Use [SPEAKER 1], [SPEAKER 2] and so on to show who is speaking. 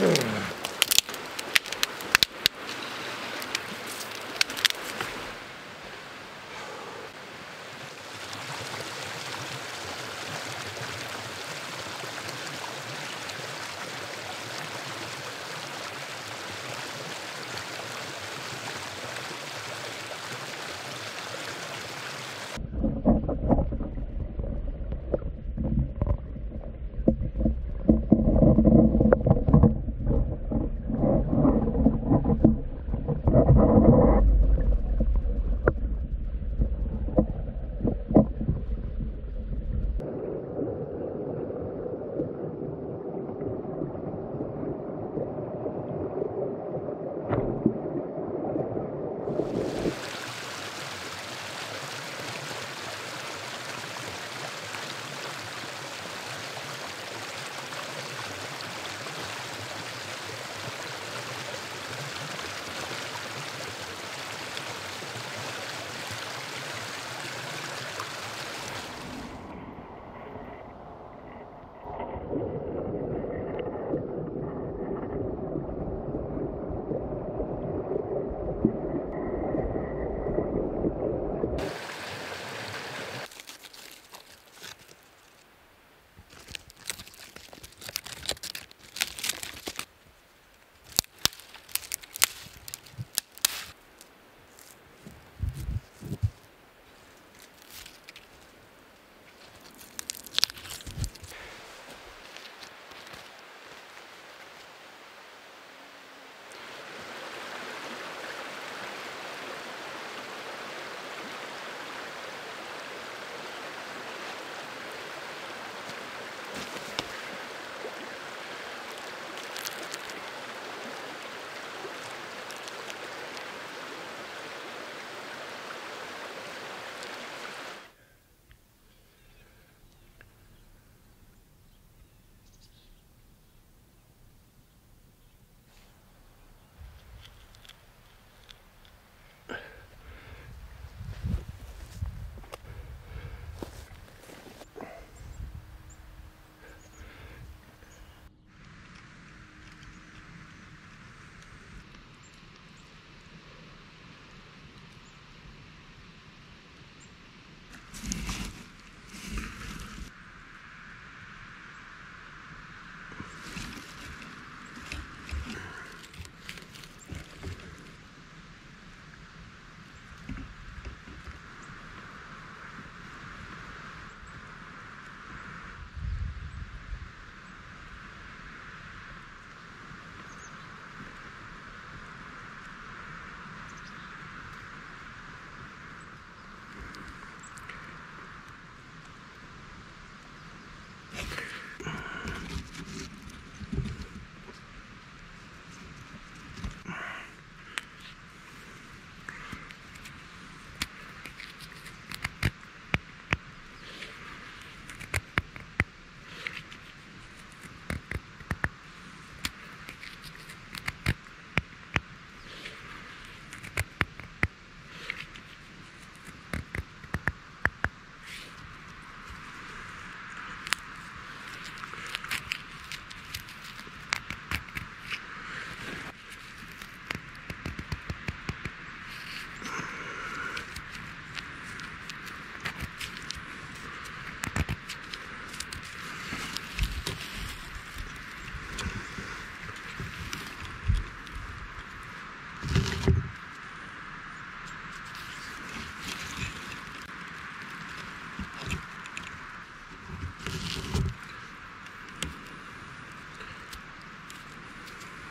[SPEAKER 1] Ugh.